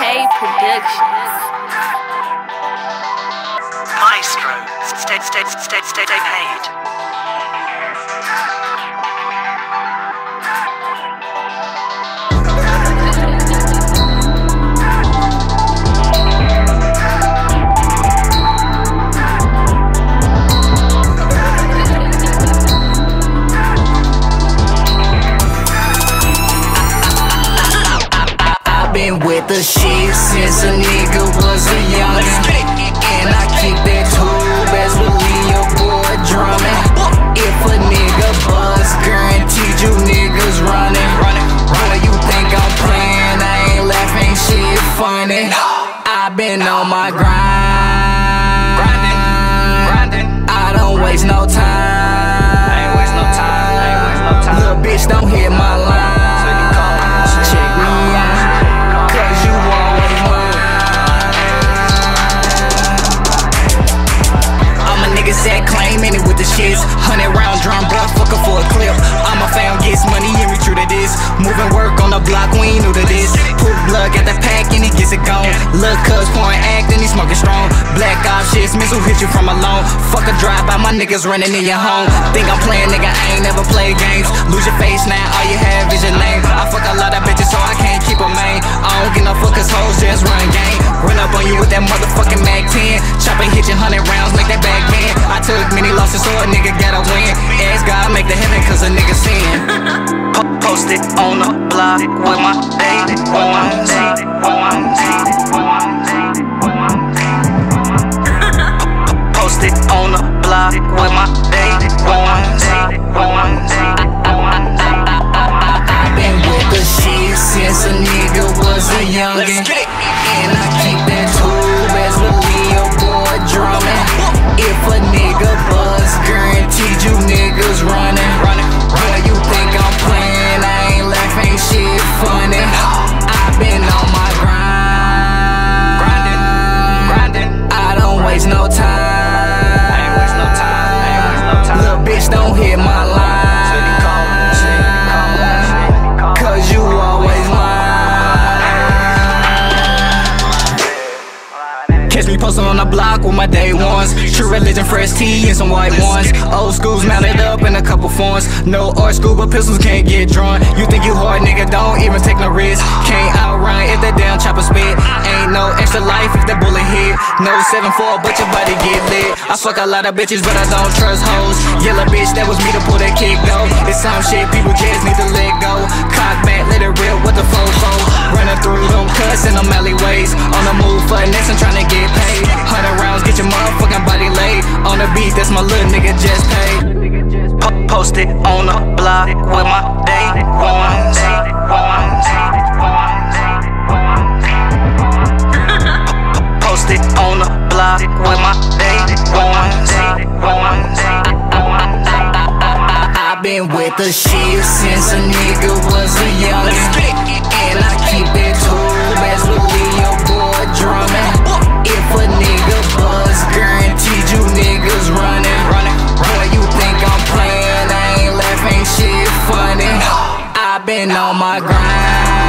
K Productions. Maestro, stay, stay, stay, stay, stay paid. Been with the shit since a nigga was a youngin'. And I keep that tube as believe your boy drumming. If a nigga buzz, guaranteed you niggas running. Boy, you think I'm playing? I ain't laughing, shit funny. I been on my grind. I don't waste no time. Missile hit you from alone. Fuck a drive by my niggas running in your home. Think I'm playing, nigga, I ain't never played games. Lose your face now, all you have is your name. I fuck a lot of bitches, so I can't keep a main. I don't get no fuck, hoes just run game. Run up on you with that motherfucking Mac 10. Chopper hit you 100 rounds, make that back bend. I took many losses, so a nigga gotta win. Ask God, make the heaven, cause a nigga sin. Po- Post it on the block with my baby ones. Was a youngin'. And Catch me posting on the block with my day ones. True religion, fresh tea, and some white ones. Old schools mounted up in a couple phones. No art school, but pistols can't get drawn. You think you hard, nigga, don't even take no risk. Can't outrun if that damn chopper spit. Ain't no extra life if that bullet hit. No 7-4, but your body get lit. I fuck a lot of bitches, but I don't trust hoes. Yellow bitch, that was me to pull that kick though. It's some shit people just need to let go. Cock back, let it rip with the fofo. Running through them cuts in them alleyways. On the move for next, I'm tryna The beat, that's my little nigga just paid. Po- Post it on the block with my day ones. Post it on the block with my day ones. I've been with the shit since a nigga was a youngin'. And I keep that been on my grind.